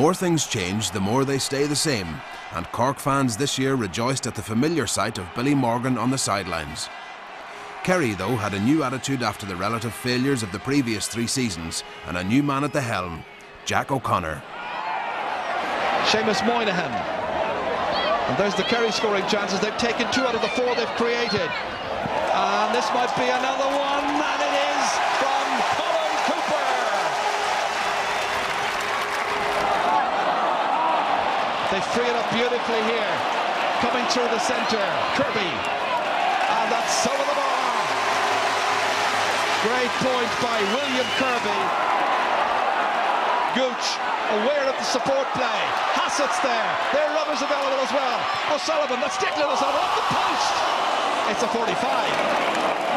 more things change, the more they stay the same, and Cork fans this year rejoiced at the familiar sight of Billy Morgan on the sidelines. Kerry, though, had a new attitude after the relative failures of the previous three seasons, and a new man at the helm, Jack O'Connor. Seamus Moynihan. And there's the Kerry scoring chances. They've taken two out of the four they've created. And this might be another one, and it is from Colm Cooper. They free it up beautifully here. Coming through the centre, Kirby. And that's so of the bar. Great point by William Kirby. Gooch aware of the support play. Hassett's there. Are rubbers available as well. O'Sullivan, that's Declan O'Sullivan off the post. It's a 45.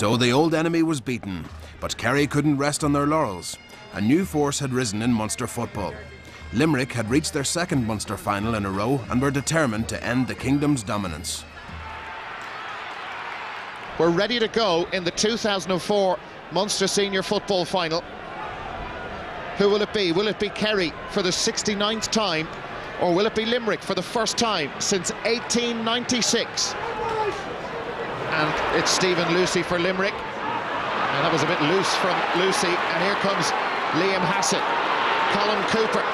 So the old enemy was beaten, but Kerry couldn't rest on their laurels. A new force had risen in Munster football. Limerick had reached their second Munster final in a row and were determined to end the kingdom's dominance. We're ready to go in the 2004 Munster Senior Football Final. Who will it be? Will it be Kerry for the 69th time, or will it be Limerick for the first time since 1896? And it's Stephen Lucey for Limerick. And that was a bit loose from Lucey. And here comes Liam Hassett, Colm Cooper.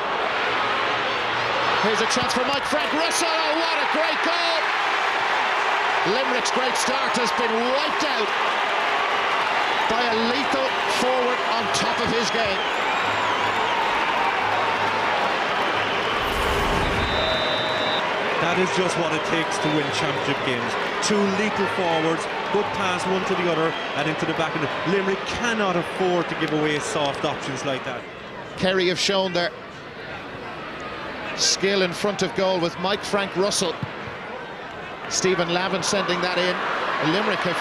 Here's a chance for Mike Frank Russell. Oh, what a great goal! Limerick's great start has been wiped out by a lethal forward on top of his game. That is just what it takes to win championship games. Two lethal forwards, good pass one to the other and into the back of the Limerick cannot afford to give away soft options like that. Kerry have shown their skill in front of goal with Mike Frank Russell. Stephen Lavin sending that in. Limerick have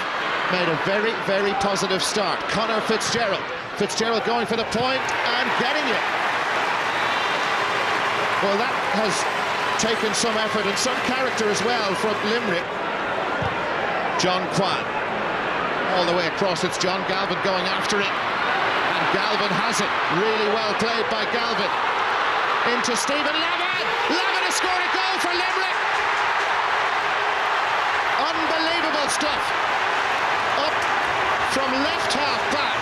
made a very, very positive start. Connor Fitzgerald. Fitzgerald going for the point and getting it. Well, that has taken some effort and some character as well from Limerick. John Quane. All the way across, it's John Galvin going after it. And Galvin has it. Really well played by Galvin. Into Stephen Lavin. Lavin has scored a goal for Limerick. Unbelievable stuff. Up from left half back.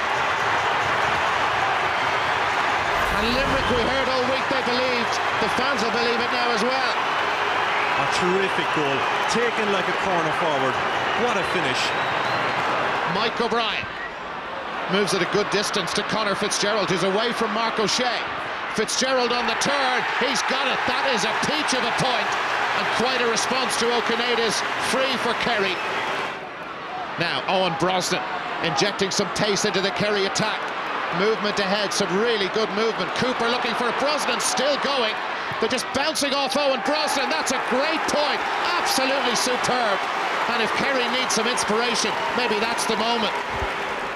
And Limerick, we heard all week they believed. The fans will believe it now as well. A terrific goal, taken like a corner forward. What a finish. Mike O'Brien moves at a good distance to Connor Fitzgerald, who's away from Mark O'Shea. Fitzgerald on the turn, he's got it. That is a peach of a point, and quite a response to Ó Cinnéide's free for Kerry. Now Eoin Brosnan injecting some taste into the Kerry attack. Movement ahead, some really good movement. Cooper looking for Brosnan, still going. They're just bouncing off Eoin Brosnan. That's a great point. Absolutely superb. And if Kerry needs some inspiration, maybe that's the moment.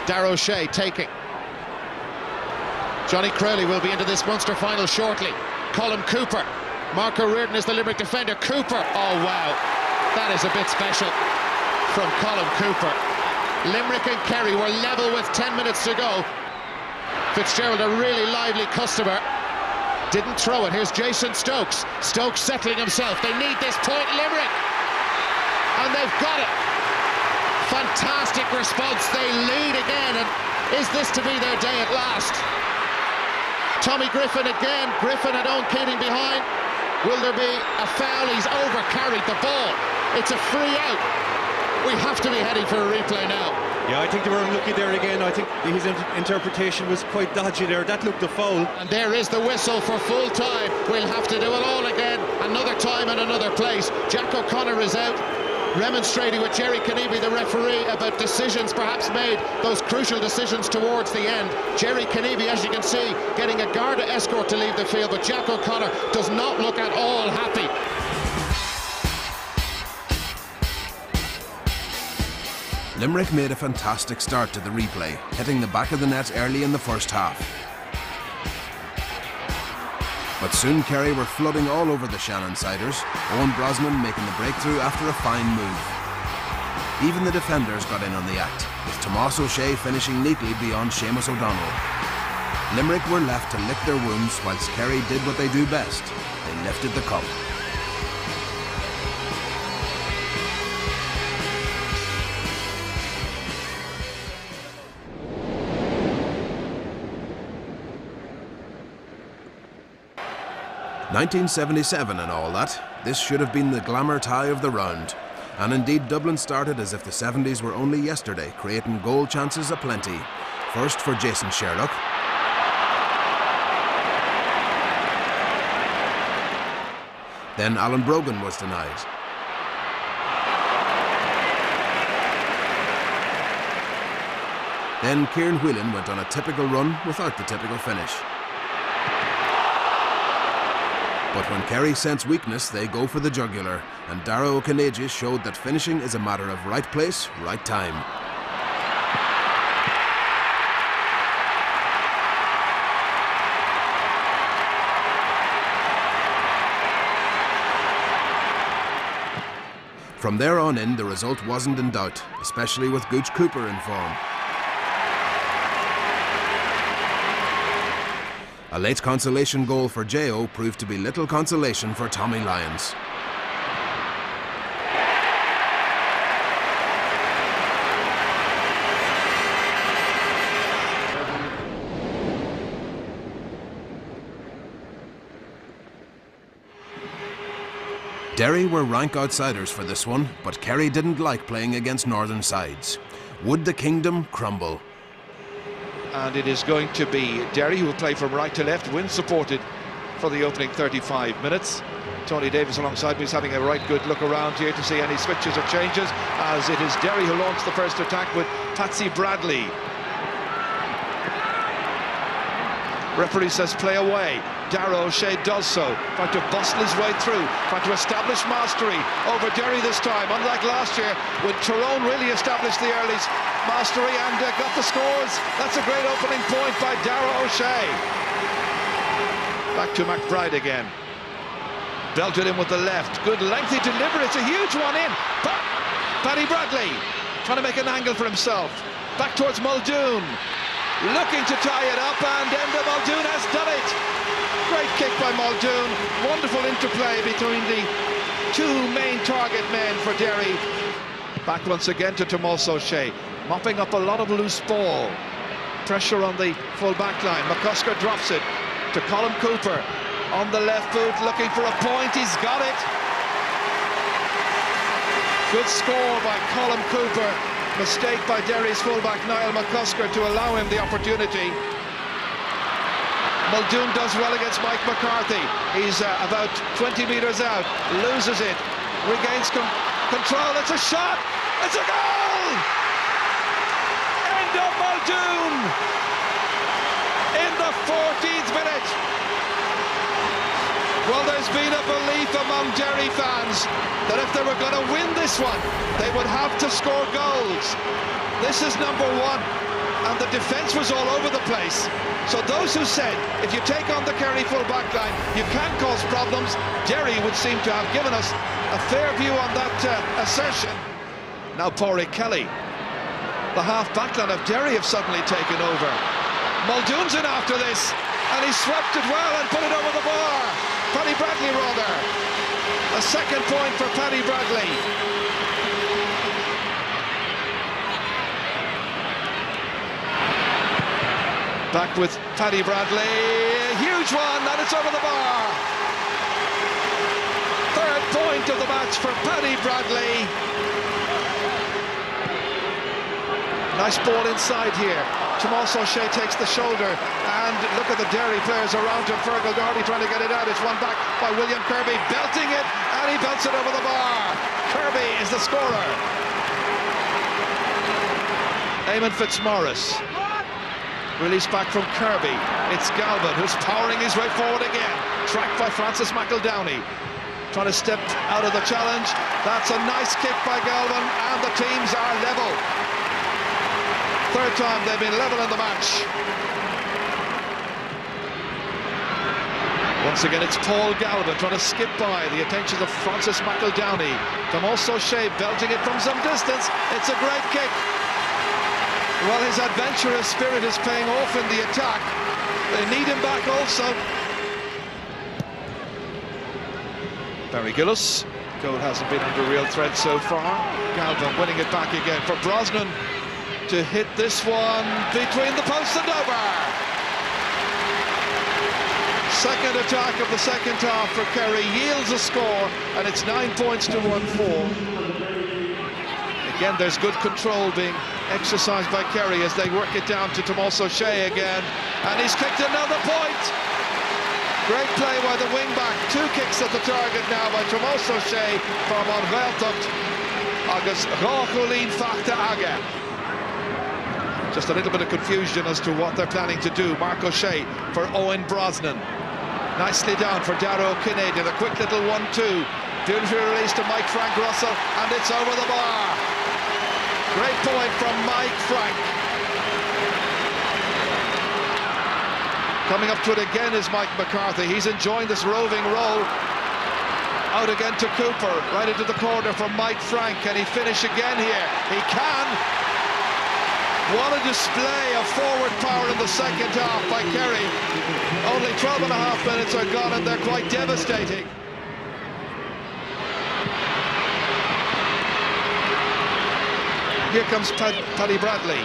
Darrow Shea taking. Johnny Crowley will be into this Munster final shortly. Colm Cooper. Mark O'Riordan is the Limerick defender. Cooper. Oh, wow. That is a bit special from Colm Cooper. Limerick and Kerry were level with 10 minutes to go. Fitzgerald, a really lively customer. Didn't throw it. Here's Jason Stokes. Stokes settling himself. They need this point, Limerick. And they've got it. Fantastic response. They lead again. And is this to be their day at last? Tommy Griffin again. Griffin and Owen Keating behind. Will there be a foul? He's over-carried the ball. It's a free out. We have to be heading for a replay now. Yeah, I think they were unlucky there again. I think his in interpretation was quite dodgy there. That looked a foul. And there is the whistle for full time. We'll have to do it all again, another time and another place. Jack O'Connor is out, remonstrating with Gerry Kinneavy, the referee, about decisions perhaps made, those crucial decisions towards the end. Gerry Kinneavy, as you can see, getting a Garda escort to leave the field, but Jack O'Connor does not look at all happy. Limerick made a fantastic start to the replay, hitting the back of the net early in the first half. But soon Kerry were flooding all over the Shannon Siders, Eoin Brosnan making the breakthrough after a fine move. Even the defenders got in on the act, with Tomas O'Shea finishing neatly beyond Seamus O'Donnell. Limerick were left to lick their wounds whilst Kerry did what they do best. They lifted the cup. Nineteen seventy seven and all that. This should have been the glamour tie of the round. And indeed, Dublin started as if the 70s were only yesterday, creating goal chances aplenty. First for Jason Sherlock. Then Alan Brogan was denied. Then Ciarán Whelan went on a typical run without the typical finish. But when Kerry sense weakness, they go for the jugular, and Dara Ó showed that finishing is a matter of right place, right time. From there on in, the result wasn't in doubt, especially with Gooch Cooper in form. A late consolation goal for Jo proved to be little consolation for Tommy Lyons. Derry were rank outsiders for this one, but Kerry didn't like playing against northern sides. Would the kingdom crumble? And it is going to be Derry who will play from right to left, win supported for the opening 35 minutes. Tony Davis alongside me is having a right good look around here to see any switches or changes as it is Derry who launched the first attack with Patsy Bradley. Referee says play away. Dara O'Shea does so, trying to bustle his way through, trying to establish mastery over Derry this time, unlike last year when Tyrone really established the early mastery and uh, got the scores. That's a great opening point by Dara O'Shea. Back to McBride again. Belted in with the left. Good lengthy delivery. It's a huge one in. But Paddy Bradley trying to make an angle for himself. Back towards Muldoon. Looking to tie it up and Enda Muldoon has done it. Great kick by Muldoon. Wonderful interplay between the two main target men for Derry. Back once again to Tomas O'Shea mopping up a lot of loose ball. Pressure on the full back line. McCusker drops it to Colm Cooper on the left foot, looking for a point. He's got it. Good score by Colm Cooper. Mistake by Derry's fullback Niall McCusker to allow him the opportunity. Muldoon does well against Mike McCarthy. He's uh, about 20 metres out, loses it, regains control. It's a shot. It's a goal! Enda Muldoon in the 14th minute. Well, there's been a belief among Derry fans that if they were going to win this one, they would have to score goals. This is number one, and the defence was all over the place. So those who said, if you take on the Kerry full back line, you can cause problems, Derry would seem to have given us a fair view on that uh, assertion. Now Pádraig Kelly the half backline of Derry have suddenly taken over. Muldoon's in after this, and he swept it well and put it over the bar. Paddy Bradley, rather. A second point for Paddy Bradley. Back with Paddy Bradley. A huge one, and it's over the bar. Third point of the match for Paddy Bradley. Nice ball inside here. Tomas O'Shea takes the shoulder and look at the Derry players around him. Fergal Doherty trying to get it out. It's one back by William Kirby, belting it, and he belts it over the bar. Kirby is the scorer. Eamon Fitzmaurice. Release back from Kirby. It's Galvin who's powering his way forward again. Tracked by Francis McEldowney. Trying to step out of the challenge. That's a nice kick by Galvin, and the teams are level. Third time they've been level in the match. Once again, it's Paul Galvin trying to skip by the attention of Francis McEldowney. Tomas O'Shea belting it from some distance. It's a great kick. Well, his adventurous spirit is paying off in the attack. They need him back also. Barry Gillis. Goal hasn't been under real threat so far. Galvin winning it back again for Brosnan to hit this one between the posts and over. Second attack of the second half for Kerry yields a score, and it's nine points to one four. Again, there's good control being exercised by Kerry as they work it down to Tomas O'Shea again, and he's kicked another point. Great play by the wingback. Two kicks at the target now by Tomas O'Shea from on Veltucht. Agus Rocholin Fakta Aga. Just a little bit of confusion as to what they're planning to do. Mark O'Shea for Eoin Brosnan. Nicely down for Darrow Canadian. A quick little one-two. Beautifully release to Mike Frank Russell, and it's over the bar. Great point from Mike Frank. Coming up to it again is Mike McCarthy. He's enjoying this roving role. Out again to Cooper, right into the corner from Mike Frank. Can he finish again here? He can. What a display of forward power in the second half by Kerry. Only 12 and a half minutes are gone and they're quite devastating. Here comes Paddy Bradley.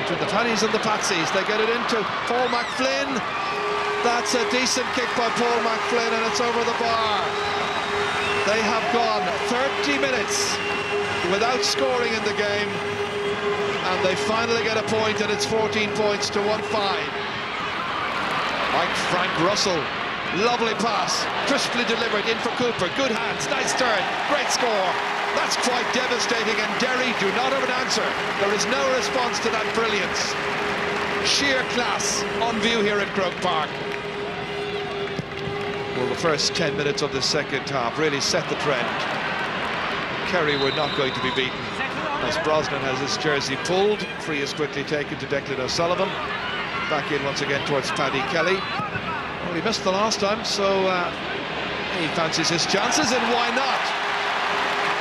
Between the Paddies and the Patsies, they get it into Paul McFlynn. That's a decent kick by Paul McFlynn and it's over the bar. They have gone 30 minutes without scoring in the game and they finally get a point and it's 14 points to 1-5. Mike Frank Russell, lovely pass, crisply delivered in for Cooper, good hands, nice turn, great score. That's quite devastating and Derry do not have an answer. There is no response to that brilliance. Sheer class on view here at Croke Park. Well, the first 10 minutes of the second half really set the trend. Kerry were not going to be beaten as Brosnan has his jersey pulled. Free is quickly taken to Declan O'Sullivan. Back in once again towards Paddy Kelly. Well, he missed the last time, so uh, he fancies his chances, and why not?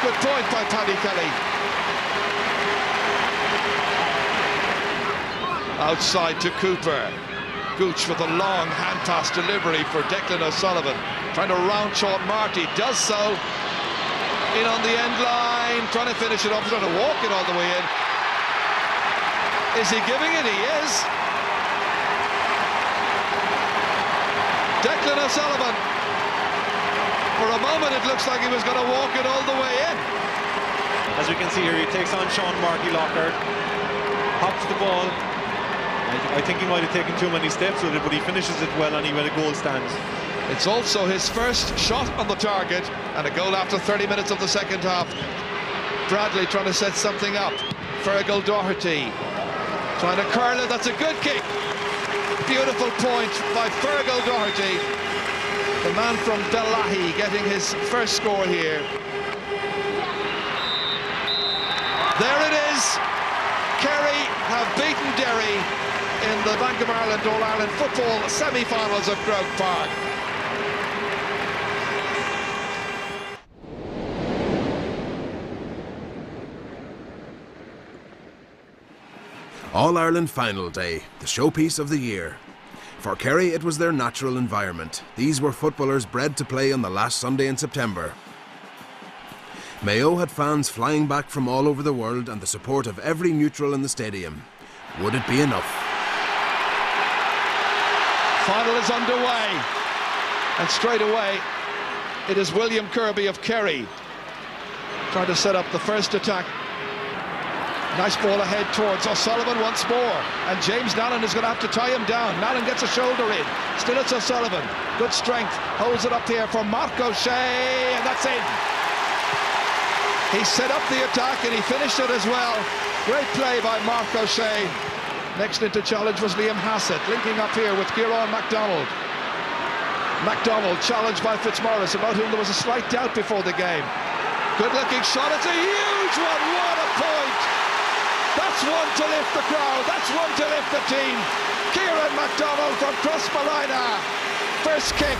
Good point by Paddy Kelly. Outside to Cooper. Gooch with a long hand pass delivery for Declan O'Sullivan. Trying to round Sean Marty, does so in on the end line, trying to finish it off, trying to walk it all the way in. Is he giving it? He is. Declan O'Sullivan. For a moment, it looks like he was going to walk it all the way in. As we can see here, he takes on Sean Marty Lockhart, hops the ball. I, I think he might have taken too many steps with it, but he finishes it well and he where the goal stands. It's also his first shot on the target and a goal after 30 minutes of the second half. Bradley trying to set something up. Fergal Doherty trying to curl it. That's a good kick. Beautiful point by Fergal Doherty. The man from Bellaghy getting his first score here. There it is. Kerry have beaten Derry in the Bank of Ireland All-Ireland football semi-finals of Croke Park. All Ireland Final Day, the showpiece of the year. For Kerry, it was their natural environment. These were footballers bred to play on the last Sunday in September. Mayo had fans flying back from all over the world and the support of every neutral in the stadium. Would it be enough? Final is underway. And straight away, it is William Kirby of Kerry trying to set up the first attack Nice ball ahead towards O'Sullivan once more. And James Nallen is going to have to tie him down. Nallen gets a shoulder in. Still it's O'Sullivan. Good strength. Holds it up here for Mark O'Shea. And that's in. He set up the attack and he finished it as well. Great play by Mark O'Shea. Next into challenge was Liam Hassett. Linking up here with Ciarán McDonald. McDonald challenged by Fitzmaurice, about whom there was a slight doubt before the game. Good looking shot. It's a huge one. What a point. That's one to lift the crowd. That's one to lift the team. Ciarán McDonald from Crossmolina first kick,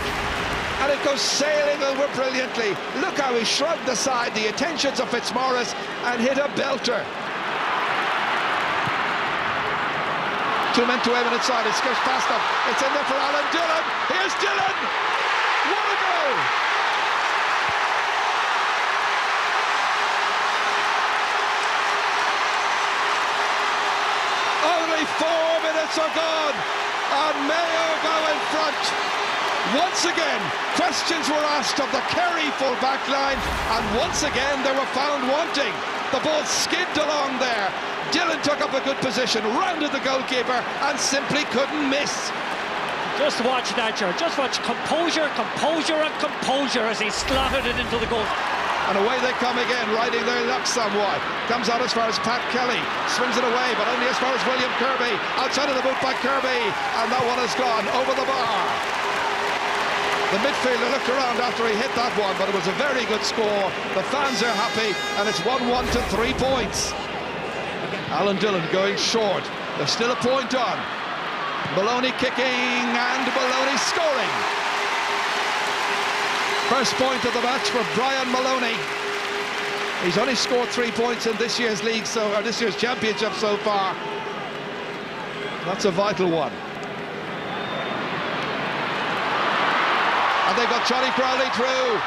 and it goes sailing over brilliantly. Look how he shrugged aside the attentions of Fitzmaurice and hit a belter. Two men to aim inside. It skips past them. It's in there for Alan Dillon. Here's Dillon. What a goal! Only are gone, and Mayo go in front. Once again, questions were asked of the Kerry full back line, and once again they were found wanting. The ball skidded along there. Dillon took up a good position, rounded the goalkeeper, and simply couldn't miss. Just watch that, Joe. Just watch composure, composure, and composure as he slotted it into the goal. And away they come again, riding their luck somewhat. Comes out as far as Pat Kelly, swings it away, but only as far as William Kirby. Outside of the boot by Kirby, and that one has gone over the bar. The midfielder looked around after he hit that one, but it was a very good score. The fans are happy, and it's 1-1 to three points. Alan Dillon going short. There's still a point on. Maloney kicking and Maloney scoring. First point of the match for Brian Maloney. He's only scored three points in this year's league, so or this year's championship so far. That's a vital one. And they've got Johnny Crowley through.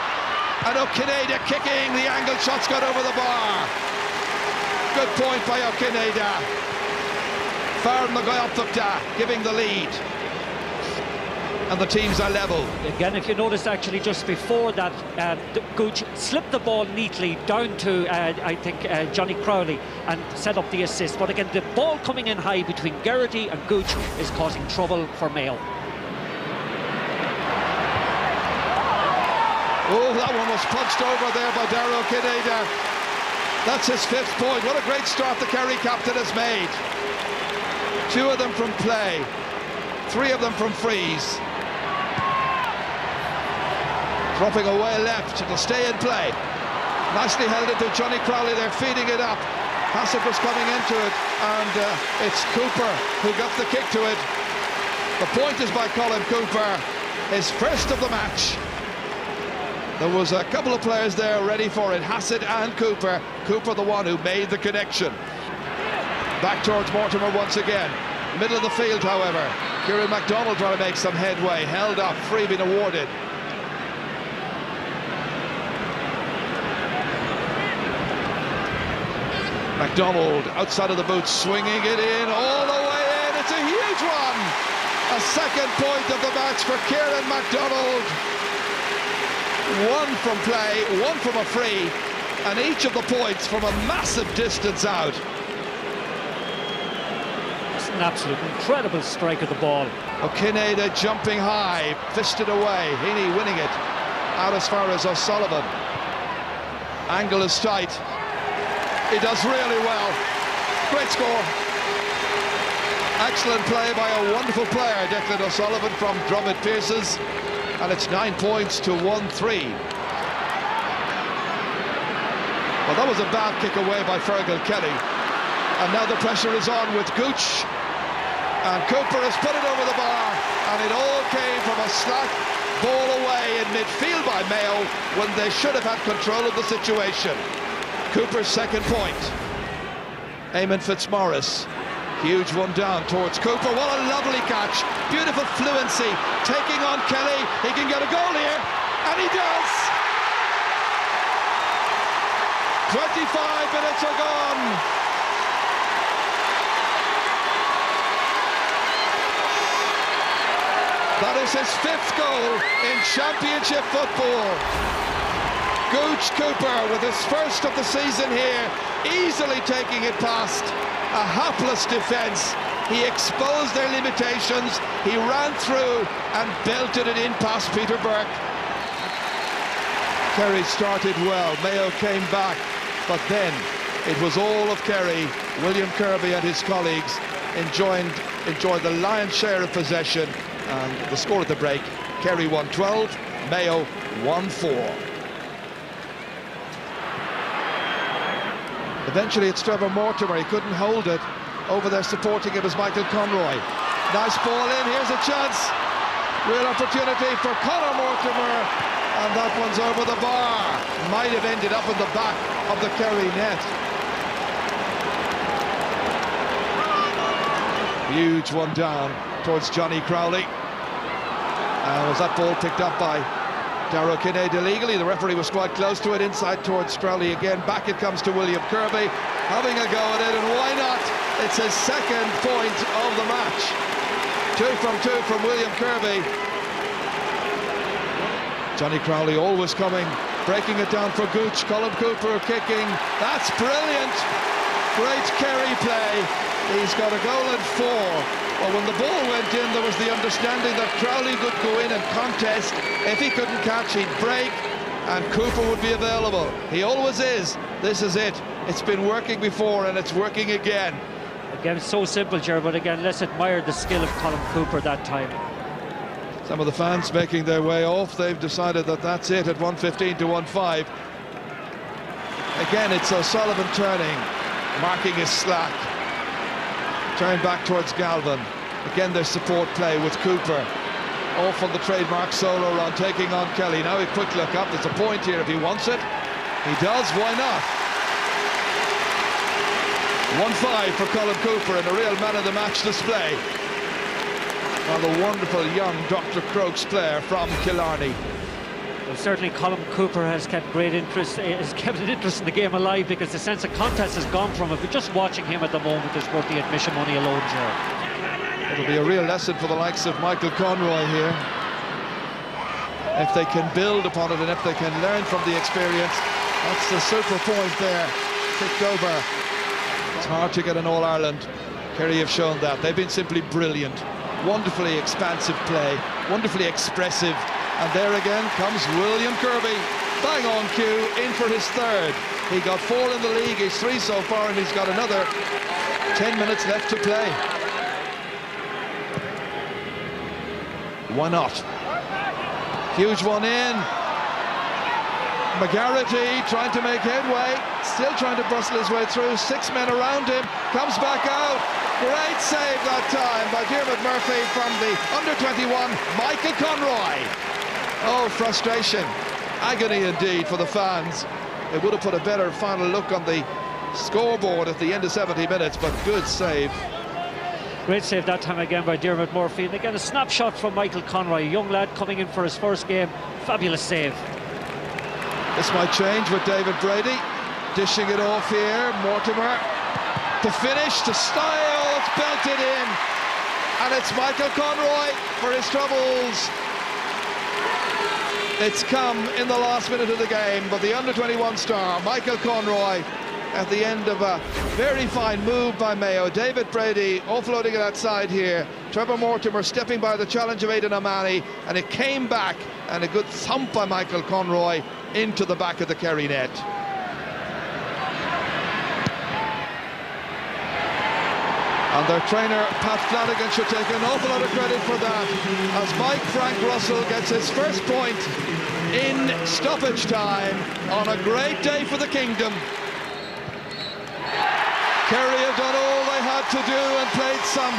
And Ó Cinnéide kicking. The angle shot's got over the bar. Good point by Ó Cinnéide. Farm Magoyaptukta giving the lead. And the teams are level. Again, if you notice, actually, just before that, uh, Gooch slipped the ball neatly down to, uh, I think, uh, Johnny Crowley and set up the assist. But again, the ball coming in high between Geraghty and Gooch is causing trouble for Mayo. Oh, that one was punched over there by Dara Ó Cinnéide. That's his fifth point. What a great start the Kerry captain has made. Two of them from play, three of them from frees. Dropping away left, it'll stay in play. Nicely held into Johnny Crowley, they're feeding it up. Hassett was coming into it, and uh, it's Cooper who got the kick to it. The point is by Colm Cooper, his first of the match. There was a couple of players there ready for it, Hassett and Cooper. Cooper the one who made the connection. Back towards Mortimer once again. Middle of the field, however. Ciarán McDonald trying to make some headway. Held up, free being awarded. McDonald outside of the boot, swinging it in all the way in. It's a huge one. A second point of the match for Ciarán McDonald. One from play, one from a free, and each of the points from a massive distance out. It's an absolute incredible strike of the ball. Ó Cinnéide jumping high, fisted away. Heaney winning it out as far as O'Sullivan. Angle is tight. He does really well. Great score. Excellent play by a wonderful player, Declan O'Sullivan from Dromid Pearses. And it's nine points to 1-3. Well, that was a bad kick away by Fergal Kelly. And now the pressure is on with Gooch. And Cooper has put it over the bar. And it all came from a slack ball away in midfield by Mayo when they should have had control of the situation. Cooper's second point. Eamon Fitzmaurice. Huge one down towards Cooper. What a lovely catch. Beautiful fluency. Taking on Kelly. He can get a goal here. And he does. 25 minutes are gone. That is his fifth goal in championship football. Gooch Cooper with his first of the season here, easily taking it past a hapless defence. He exposed their limitations, he ran through and belted it in past Peter Burke. Kerry started well, Mayo came back, but then it was all of Kerry, William Kirby and his colleagues enjoyed, enjoyed the lion's share of possession and the score at the break, Kerry 1-12, Mayo 1-4. Eventually it's Trevor Mortimer, he couldn't hold it. Over there supporting him was Michael Conroy. Nice ball in, here's a chance. Real opportunity for Conor Mortimer, and that one's over the bar. Might have ended up in the back of the Kerry net. Huge one down towards Johnny Crowley. And was that ball picked up by Dara Ó Cinnéide illegally? The referee was quite close to it. Inside towards Crowley again. Back it comes to William Kirby. Having a go at it, and why not? It's his second point of the match. Two from two from William Kirby. Johnny Crowley always coming, breaking it down for Gooch. Colm Cooper kicking. That's brilliant. Great Kerry play. He's got a goal and four. Well, when the ball went in, there was the understanding that Crowley could go in and contest. If he couldn't catch, he'd break, and Cooper would be available. He always is. This is it. It's been working before, and it's working again. Again, so simple, Jerry, but again, let's admire the skill of Colm Cooper that time. Some of the fans making their way off. They've decided that that's it at 115 to 1-5. Again, it's O'Sullivan turning, marking his slack. Turn back towards Galvin. Again, there's support play with Cooper. Off on the trademark solo run, taking on Kelly. Now a quick look up. There's a point here if he wants it. He does, why not? 1-5 for Colm Cooper and a real man of the match display. And the wonderful young Dr. Crokes player from Killarney. Well, certainly Colm Cooper has kept great interest, eh, has kept an interest in the game alive because the sense of contest has gone from it. But just watching him at the moment is worth the admission money alone, Joe. It'll be a real lesson for the likes of Michael Conroy here. If they can build upon it and if they can learn from the experience, that's the super point there. Kicked over. It's hard to get an All-Ireland. Kerry have shown that. They've been simply brilliant. Wonderfully expansive play, wonderfully expressive, and there again comes William Kirby. Bang on cue, in for his third. He got four in the league, he's three so far, and he's got another 10 minutes left to play. Why not? Huge one in. McGarrity trying to make headway, still trying to bustle his way through. Six men around him, comes back out. Great save that time by Diarmuid Murphy from the under-21, Michael Conroy. Oh, frustration. Agony indeed for the fans. It would have put a better final look on the scoreboard at the end of 70 minutes, but good save. Great save that time again by Diarmuid Murphy. And again, a snapshot from Michael Conroy, a young lad coming in for his first game. Fabulous save. This might change with David Brady. Dishing it off here. Mortimer to finish, to style, belted in. And it's Michael Conroy for his troubles. It's come in the last minute of the game, but the under-21 star, Michael Conroy, at the end of a very fine move by Mayo. David Brady offloading it outside here. Trevor Mortimer stepping by the challenge of Aidan O'Mahony, and it came back, and a good thump by Michael Conroy into the back of the Kerry net. And their trainer, Pat Flanagan, should take an awful lot of credit for that as Mike Frank Russell gets his first point in stoppage time on a great day for the Kingdom. Kerry have done all they had to do and played some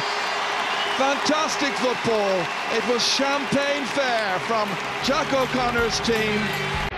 fantastic football. It was champagne fare from Jack O'Connor's team.